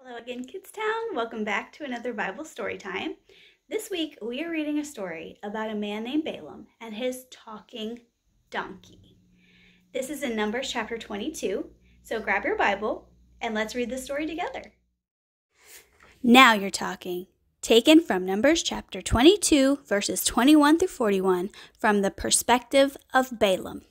Hello again, Kidstown. Welcome back to another Bible story time. This week we are reading a story about a man named Balaam and his talking donkey. This is in Numbers chapter 22. So grab your Bible and let's read the story together. Now you're talking. Taken from Numbers chapter 22, verses 21 through 41, from the perspective of Balaam.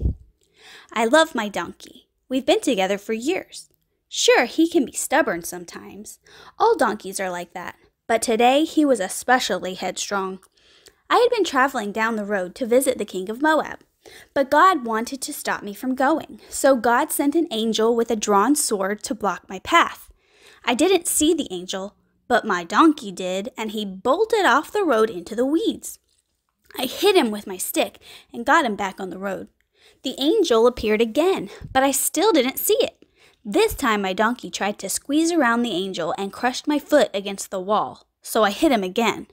I love my donkey. We've been together for years. Sure, he can be stubborn sometimes. All donkeys are like that. But today he was especially headstrong. I had been traveling down the road to visit the king of Moab. But God wanted to stop me from going, so God sent an angel with a drawn sword to block my path. I didn't see the angel, but my donkey did, and he bolted off the road into the weeds. I hit him with my stick and got him back on the road. The angel appeared again, but I still didn't see it. This time my donkey tried to squeeze around the angel and crushed my foot against the wall, so I hit him again.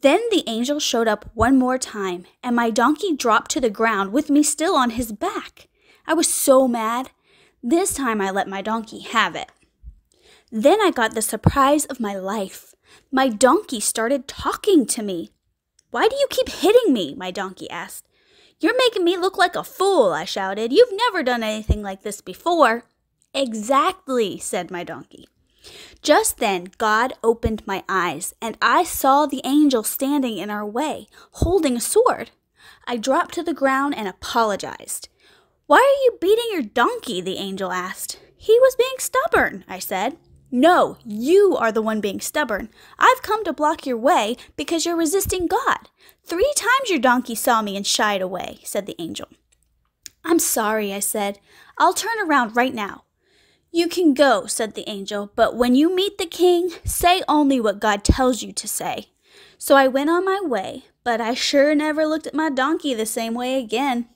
Then the angel showed up one more time, and my donkey dropped to the ground with me still on his back. I was so mad. This time I let my donkey have it. Then I got the surprise of my life. My donkey started talking to me. Why do you keep hitting me? My donkey asked. You're making me look like a fool, I shouted. You've never done anything like this before. Exactly, said my donkey. Just then God opened my eyes, and I saw the angel standing in our way, holding a sword. I dropped to the ground and apologized. Why are you beating your donkey? the angel asked. He was being stubborn, I said. No, you are the one being stubborn. I've come to block your way because you're resisting God. Three times your donkey saw me and shied away, said the angel. I'm sorry, I said. I'll turn around right now. You can go, said the angel, but when you meet the king, say only what God tells you to say. So I went on my way, but I sure never looked at my donkey the same way again.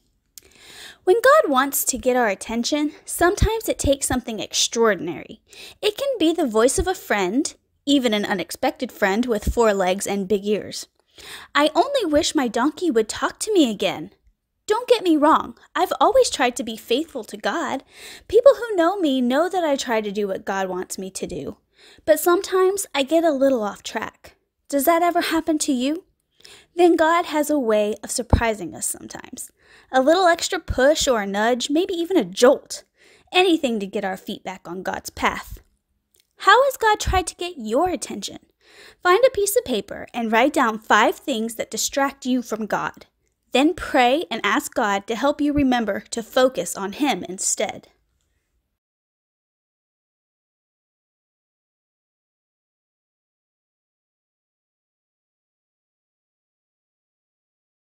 When God wants to get our attention, sometimes it takes something extraordinary. It can be the voice of a friend, even an unexpected friend with four legs and big ears. I only wish my donkey would talk to me again. Don't get me wrong, I've always tried to be faithful to God. People who know me know that I try to do what God wants me to do. But sometimes I get a little off track. Does that ever happen to you? Then God has a way of surprising us sometimes. A little extra push or a nudge, maybe even a jolt. Anything to get our feet back on God's path. How has God tried to get your attention? Find a piece of paper and write down five things that distract you from God. Then pray and ask God to help you remember to focus on Him instead.